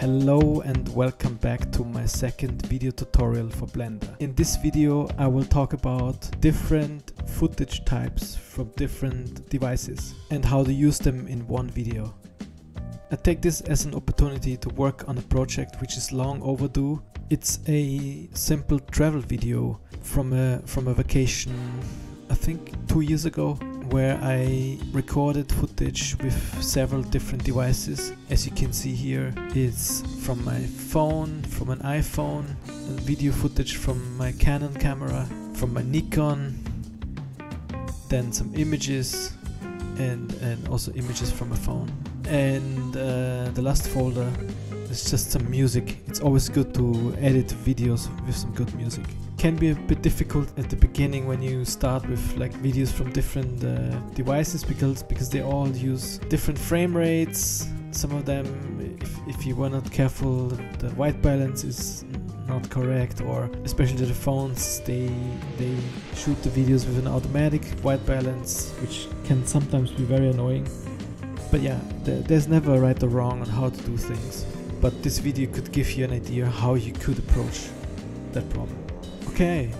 Hello and welcome back to my second video tutorial for Blender. In this video I will talk about different footage types from different devices and how to use them in one video. I take this as an opportunity to work on a project which is long overdue. It's a simple travel video from a from a vacation I think two years ago where I recorded footage with several different devices. As you can see here, it's from my phone, from an iPhone, video footage from my Canon camera, from my Nikon, then some images and, and also images from a phone. And uh, the last folder is just some music. It's always good to edit videos with some good music can be a bit difficult at the beginning when you start with like videos from different uh, devices because because they all use different frame rates. Some of them if, if you were not careful the white balance is not correct or especially the phones they they shoot the videos with an automatic white balance which can sometimes be very annoying. But yeah there's never a right or wrong on how to do things. But this video could give you an idea how you could approach that problem Okay,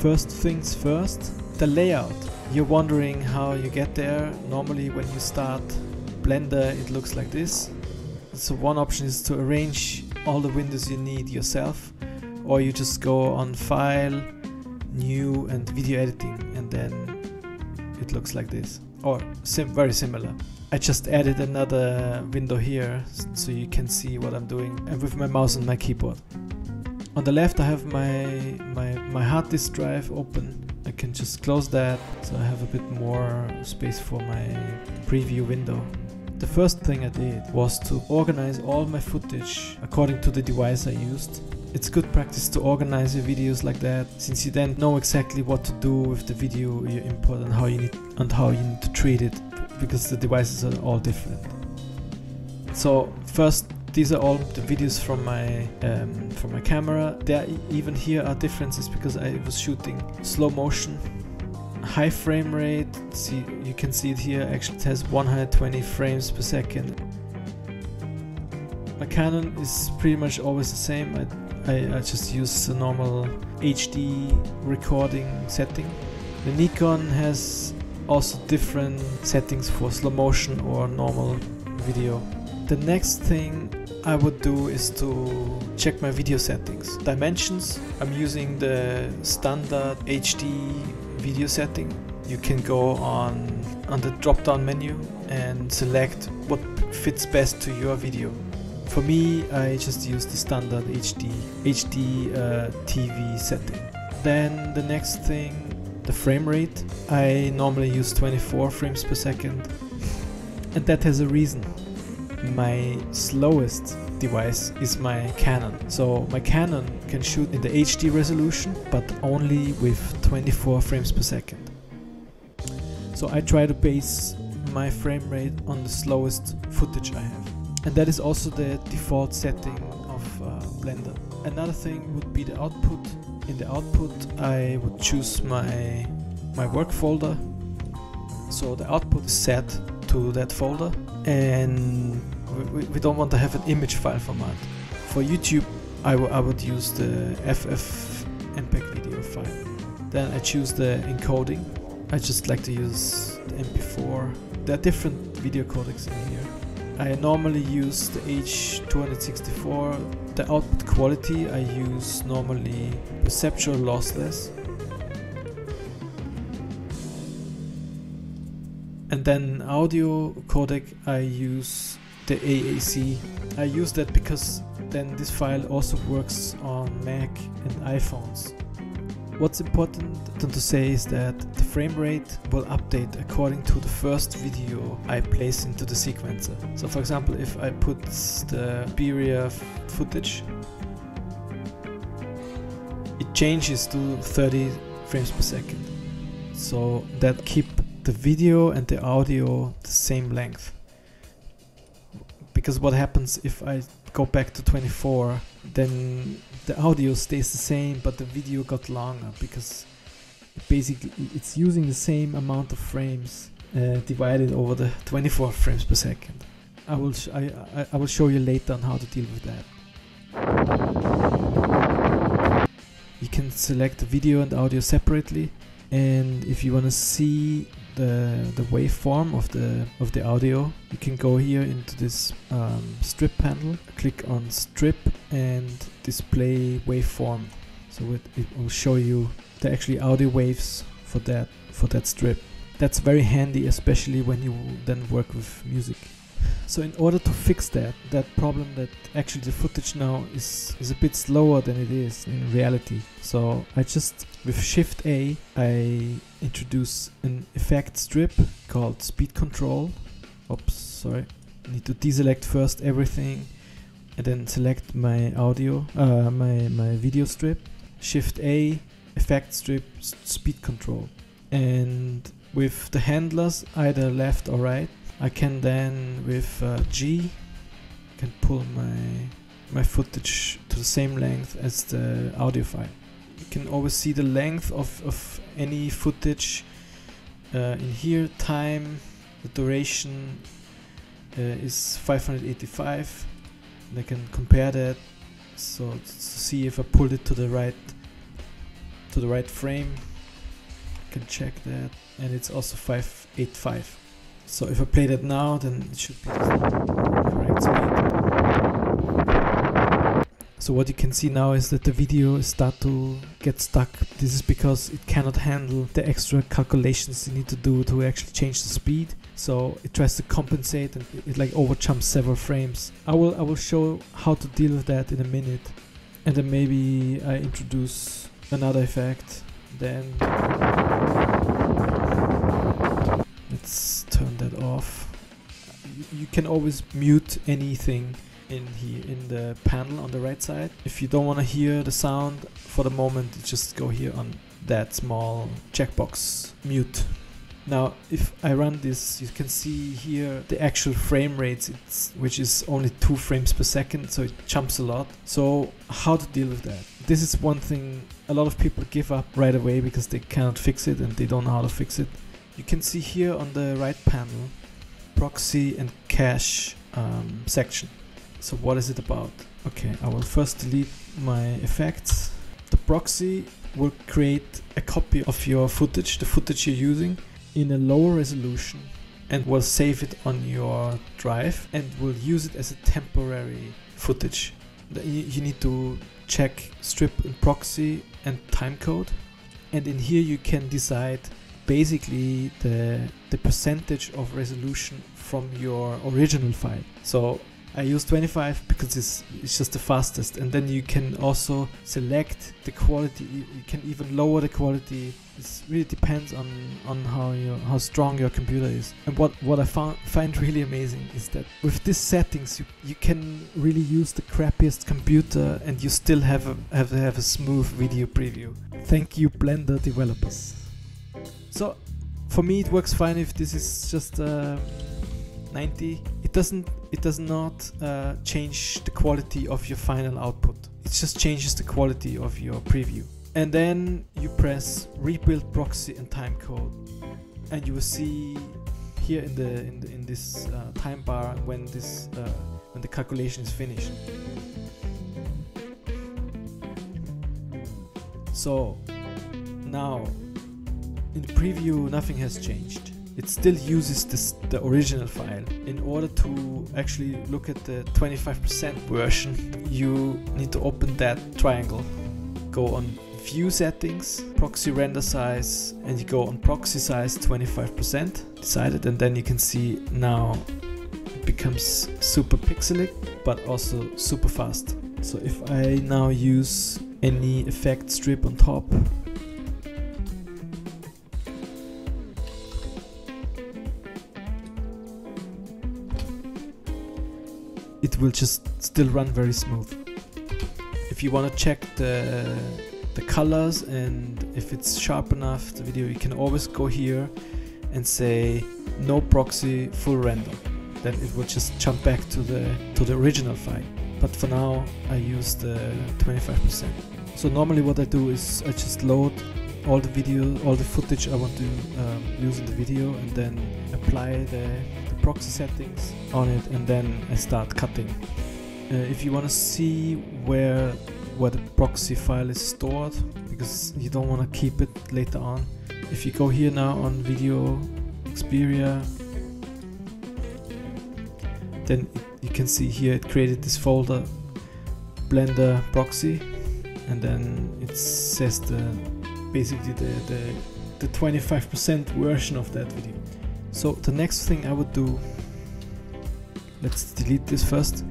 first things first, the layout. You're wondering how you get there. Normally when you start Blender it looks like this. So one option is to arrange all the windows you need yourself or you just go on file, new and video editing and then it looks like this or sim very similar. I just added another window here so you can see what I'm doing and with my mouse and my keyboard. On the left I have my, my, my hard disk drive open. I can just close that so I have a bit more space for my preview window. The first thing I did was to organize all my footage according to the device I used. It's good practice to organize your videos like that since you then know exactly what to do with the video you import and how you need and how you need to treat it because the devices are all different. So first these are all the videos from my um, from my camera. There even here are differences because I was shooting slow motion, high frame rate. See, you can see it here. Actually, it has 120 frames per second. My Canon is pretty much always the same. I, I, I just use the normal HD recording setting. The Nikon has also different settings for slow motion or normal video. The next thing I would do is to check my video settings. Dimensions, I'm using the standard HD video setting. You can go on, on the drop down menu and select what fits best to your video. For me, I just use the standard HD, HD uh, TV setting. Then the next thing, the frame rate. I normally use 24 frames per second and that has a reason my slowest device is my Canon. So my Canon can shoot in the HD resolution, but only with 24 frames per second. So I try to base my frame rate on the slowest footage I have. And that is also the default setting of uh, Blender. Another thing would be the output. In the output I would choose my, my work folder. So the output is set to that folder and we, we don't want to have an image file format. For YouTube, I, I would use the FF MPEG video file. Then I choose the encoding. I just like to use the MP4. There are different video codecs in here. I normally use the H264. The output quality I use normally perceptual lossless. And then audio codec I use the AAC. I use that because then this file also works on Mac and iPhones. What's important to say is that the frame rate will update according to the first video I place into the sequencer. So for example, if I put the Xperia footage, it changes to 30 frames per second. So that keep the video and the audio the same length. Because what happens if I go back to 24 then the audio stays the same but the video got longer because basically it's using the same amount of frames uh, divided over the 24 frames per second. I will I, I, I will show you later on how to deal with that. You can select the video and audio separately and if you want to see the the waveform of the of the audio you can go here into this um, strip panel click on strip and display waveform. So it, it will show you the actually audio waves for that for that strip. That's very handy especially when you then work with music so in order to fix that, that problem that actually the footage now is, is a bit slower than it is in reality. So I just, with Shift A, I introduce an effect strip called speed control. Oops, sorry. I need to deselect first everything and then select my audio, uh, my, my video strip. Shift A, effect strip, speed control. And with the handlers, either left or right, I can then with uh, G can pull my my footage to the same length as the audio file. You can always see the length of, of any footage uh, in here. Time, the duration uh, is 585 and I can compare that so to see if I pulled it to the right to the right frame I can check that and it's also 585 so if I play that now, then it should be correct speed. So what you can see now is that the video start to get stuck. This is because it cannot handle the extra calculations you need to do to actually change the speed. So it tries to compensate and it, like overjumps several frames. I will I will show how to deal with that in a minute. And then maybe I introduce another effect. Then you can always mute anything in here in the panel on the right side. If you don't want to hear the sound for the moment just go here on that small checkbox mute. Now if I run this you can see here the actual frame rates. Which is only 2 frames per second so it jumps a lot. So how to deal with that? This is one thing a lot of people give up right away because they cannot fix it and they don't know how to fix it. You can see here on the right panel proxy and cache um, section. So what is it about? Okay, I will first delete my effects. The proxy will create a copy of your footage, the footage you're using, in a lower resolution and will save it on your drive and will use it as a temporary footage. You need to check strip and proxy and timecode and in here you can decide basically the the percentage of resolution from your original file. So I use 25 because it's, it's just the fastest. And then you can also select the quality you can even lower the quality. It really depends on on how your how strong your computer is. And what what I found find really amazing is that with these settings you, you can really use the crappiest computer and you still have a have, have a smooth video preview. Thank you blender developers so for me it works fine if this is just uh, 90. It doesn't it does not uh, change the quality of your final output. It just changes the quality of your preview. And then you press rebuild proxy and timecode and you will see here in the in, the, in this uh, time bar when this uh, when the calculation is finished. So now in the preview, nothing has changed. It still uses this, the original file. In order to actually look at the 25% version, you need to open that triangle. Go on view settings, proxy render size, and you go on proxy size 25%. Decided, and then you can see now it becomes super pixely, but also super fast. So if I now use any effect strip on top, it will just still run very smooth. If you want to check the the colors and if it's sharp enough the video you can always go here and say no proxy full render. Then it will just jump back to the to the original file. But for now I use the 25% so normally what I do is I just load all the video all the footage I want to um, use in the video and then apply the, the proxy settings on it and then I start cutting. Uh, if you want to see where where the proxy file is stored because you don't want to keep it later on. If you go here now on video Xperia then you can see here it created this folder blender proxy and then it says the basically the, the, the 25% version of that video. So the next thing I would do, let's delete this first.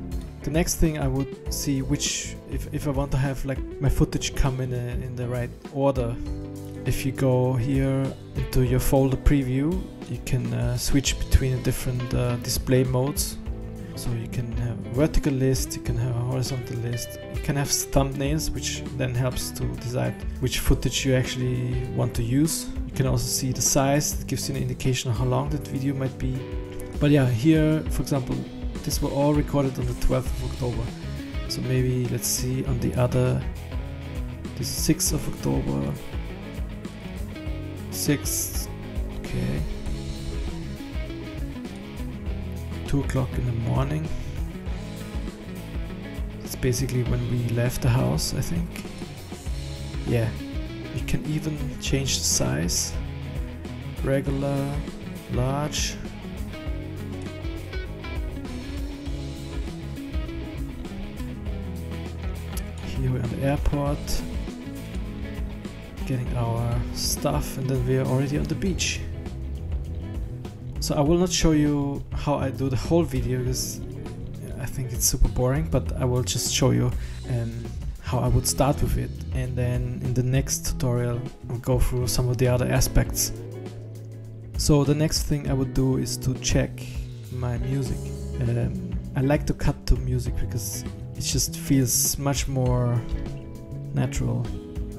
The next thing I would see which, if, if I want to have like my footage come in, a, in the right order, if you go here into your folder preview, you can uh, switch between different uh, display modes so you can have vertical list, you can have a horizontal list, you can have thumbnails which then helps to decide which footage you actually want to use. You can also see the size, it gives you an indication of how long that video might be. But yeah, here for example, this were all recorded on the 12th of October. So maybe let's see on the other, the 6th of October, 6th, okay. 2 o'clock in the morning. It's basically when we left the house, I think. Yeah, you can even change the size. Regular, large. Here we're at the airport. Getting our stuff and then we're already on the beach. So I will not show you how I do the whole video because I think it's super boring, but I will just show you um, how I would start with it. And then in the next tutorial, I'll go through some of the other aspects. So the next thing I would do is to check my music. Um, I like to cut to music because it just feels much more natural.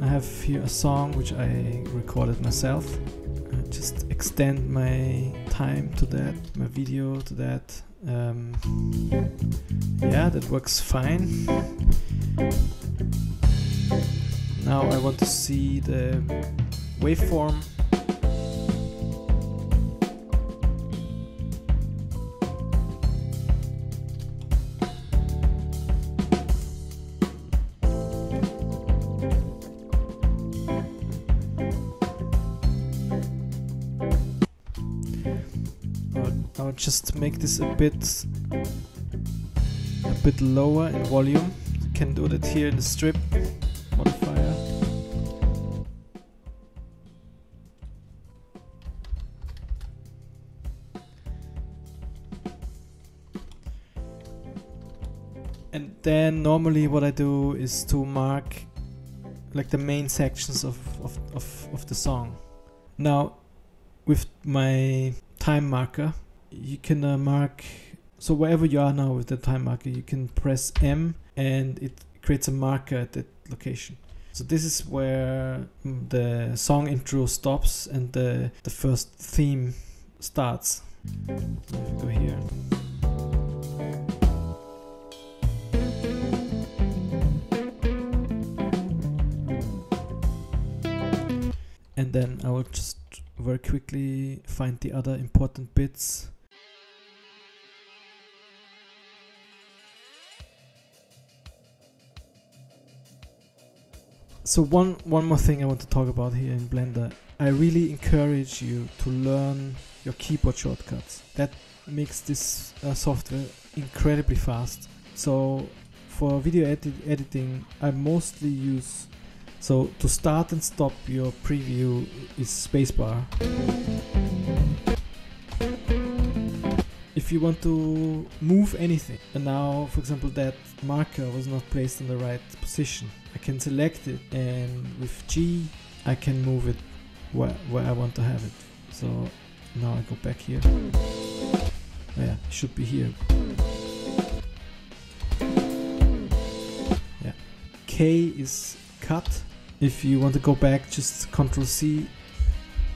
I have here a song which I recorded myself just extend my time to that, my video to that. Um, yeah, that works fine. Now I want to see the waveform Just make this a bit a bit lower in volume. You can do that here in the strip modifier. And then normally what I do is to mark like the main sections of, of, of, of the song. Now with my time marker you can uh, mark so wherever you are now with the time marker you can press M and it creates a marker at that location. So this is where mm, the song intro stops and the, the first theme starts. Go here. And then I will just very quickly find the other important bits so one one more thing I want to talk about here in Blender. I really encourage you to learn your keyboard shortcuts. That makes this uh, software incredibly fast. So for video edit editing, I mostly use so to start and stop your preview is spacebar. If you want to move anything, and now for example that marker was not placed in the right position, I can select it and with G I can move it where, where I want to have it. So now I go back here. Yeah, it should be here. Yeah. K is cut. If you want to go back, just Control C.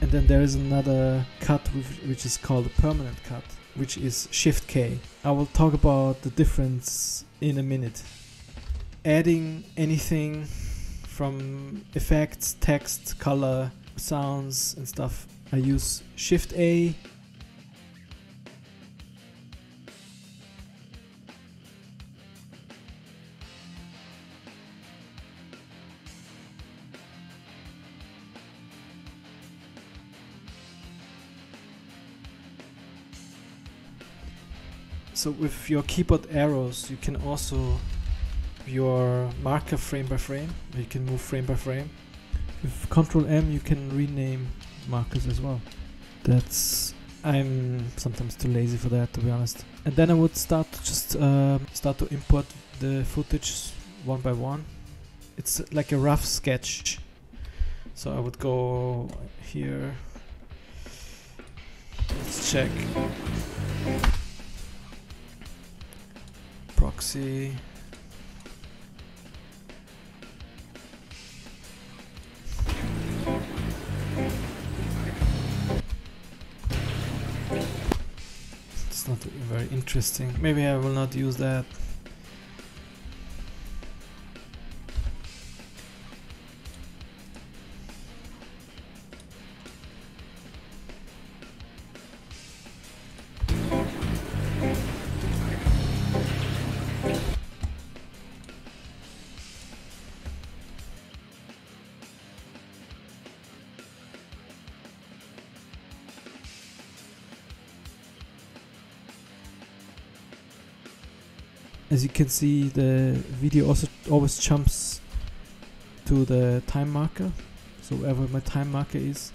And then there is another cut which is called a permanent cut, which is Shift K. I will talk about the difference in a minute adding anything from effects, text, color, sounds and stuff, I use Shift A So with your keyboard arrows, you can also your marker frame by frame. You can move frame by frame. With Control M, you can rename markers as well. That's I'm sometimes too lazy for that, to be honest. And then I would start to just um, start to import the footage one by one. It's like a rough sketch. So I would go here. Let's check. It's not very interesting. Maybe I will not use that. As you can see the video also always jumps to the time marker. So wherever my time marker is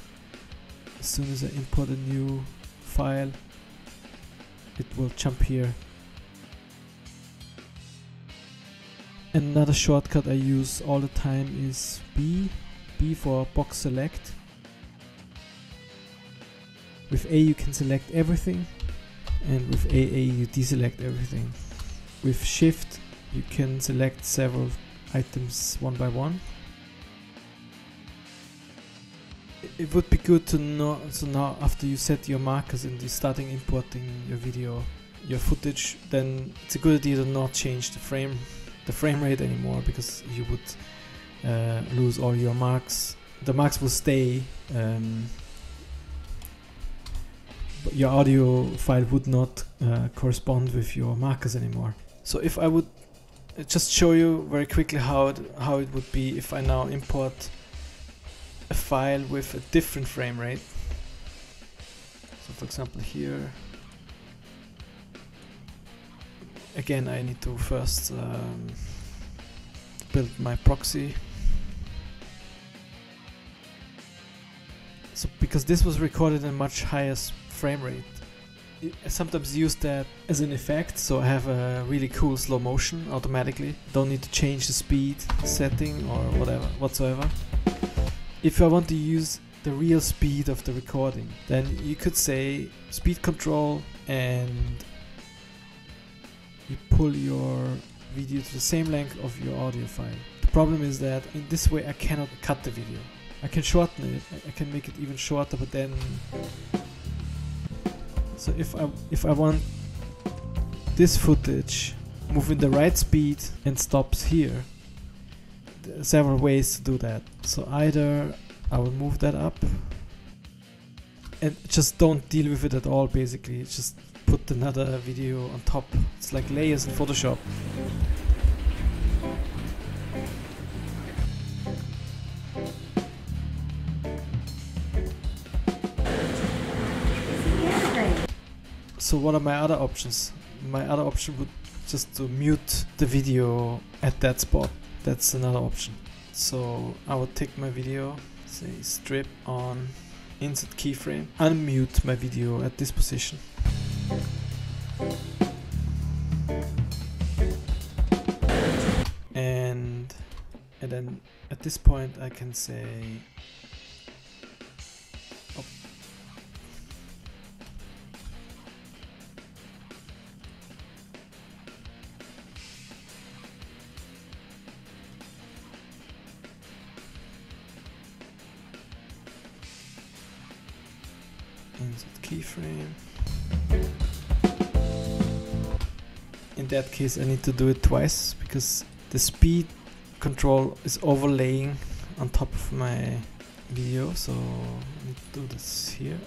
as soon as I import a new file it will jump here. Another shortcut I use all the time is B B for box select. With A you can select everything and with AA you deselect everything with shift you can select several items one by one. It would be good to know, so now after you set your markers and you're starting importing your video, your footage, then it's a good idea to not change the frame, the frame rate anymore because you would uh, lose all your marks. The marks will stay, um, but your audio file would not uh, correspond with your markers anymore. So if I would just show you very quickly how it, how it would be if I now import a file with a different frame rate. So for example here, again I need to first um, build my proxy. So because this was recorded in much higher frame rate, I sometimes use that as an effect, so I have a really cool slow motion automatically. Don't need to change the speed setting or whatever whatsoever. If I want to use the real speed of the recording, then you could say speed control and you pull your video to the same length of your audio file. The problem is that in this way I cannot cut the video. I can shorten it, I can make it even shorter, but then so if I if I want this footage moving the right speed and stops here, there are several ways to do that. So either I will move that up and just don't deal with it at all basically. Just put another video on top. It's like layers in Photoshop. So what are my other options? My other option would just to mute the video at that spot. That's another option. So I would take my video, say strip on insert keyframe, unmute my video at this position. And and then at this point I can say In that case I need to do it twice because the speed control is overlaying on top of my video so I need to do this here.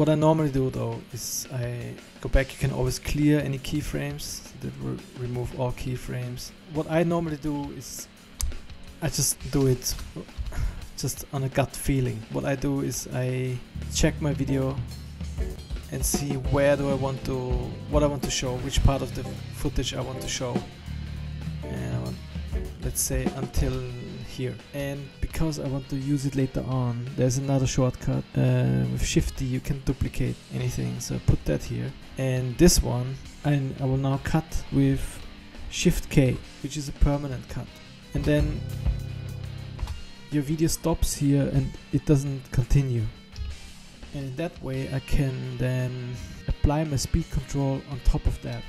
What I normally do though is I go back. You can always clear any keyframes. That will remove all keyframes. What I normally do is I just do it just on a gut feeling. What I do is I check my video and see where do I want to, what I want to show, which part of the footage I want to show. And let's say until here. And because I want to use it later on, there's another shortcut. Uh, with Shift D you can duplicate anything, so put that here. And this one, I, I will now cut with Shift K, which is a permanent cut. And then your video stops here and it doesn't continue and in that way I can then apply my speed control on top of that.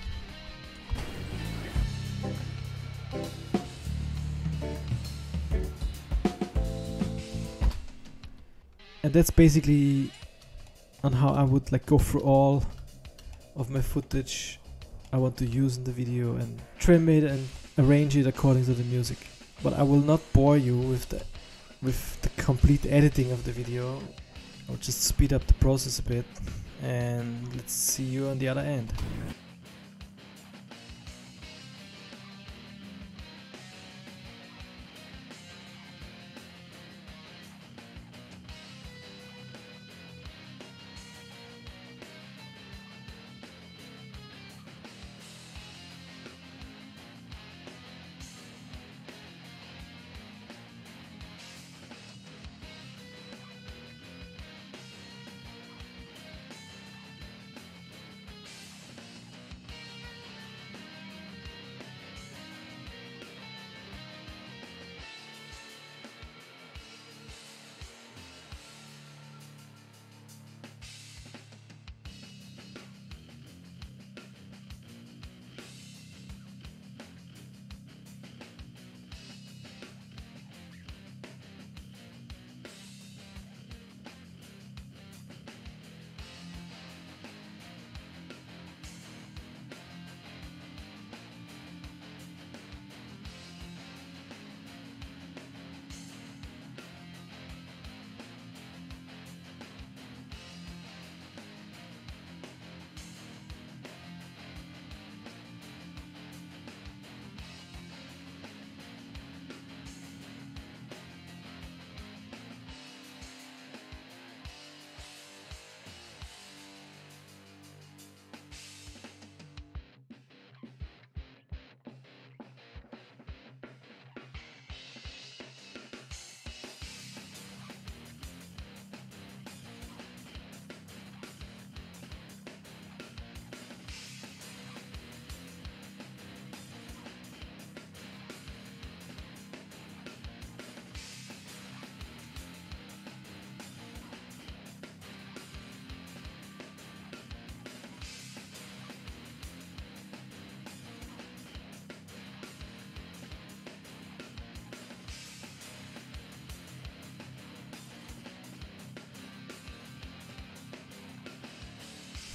And that's basically on how I would like go through all of my footage I want to use in the video and trim it and arrange it according to the music. But I will not bore you with the with the complete editing of the video I'll just speed up the process a bit and let's see you on the other end.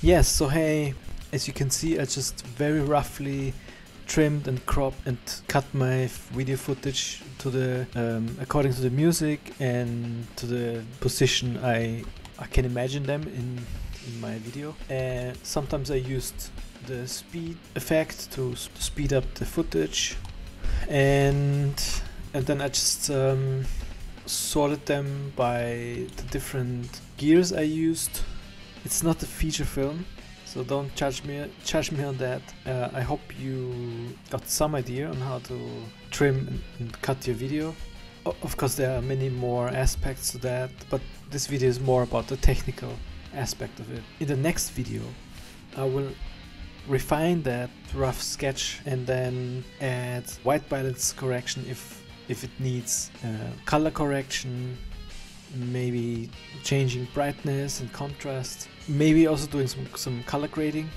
Yes, so hey, as you can see I just very roughly trimmed and cropped and cut my video footage to the um, according to the music and to the position I I can imagine them in in my video. And sometimes I used the speed effect to speed up the footage and and then I just um, sorted them by the different gears I used it's not a feature film, so don't judge me judge me on that. Uh, I hope you got some idea on how to trim and cut your video. Of course, there are many more aspects to that, but this video is more about the technical aspect of it. In the next video, I will refine that rough sketch and then add white balance correction if if it needs uh, color correction maybe changing brightness and contrast maybe also doing some, some color grading.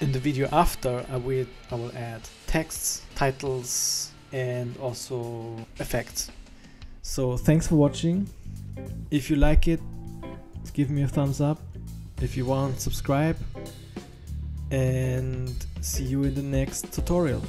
In the video after I will, I will add texts titles and also effects. So thanks for watching. If you like it give me a thumbs up. If you want subscribe. And see you in the next tutorial